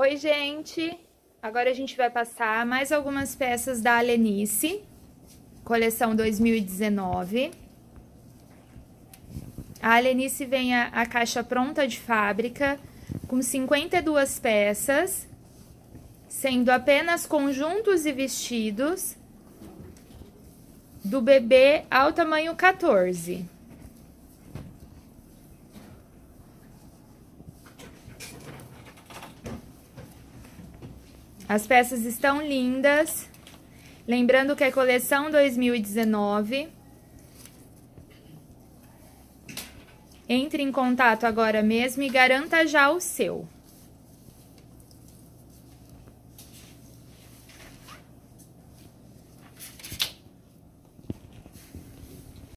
Oi, gente! Agora a gente vai passar mais algumas peças da Alenice, coleção 2019. A Alenice vem a, a caixa pronta de fábrica, com 52 peças, sendo apenas conjuntos e vestidos, do bebê ao tamanho 14. As peças estão lindas. Lembrando que é coleção 2019. Entre em contato agora mesmo e garanta já o seu.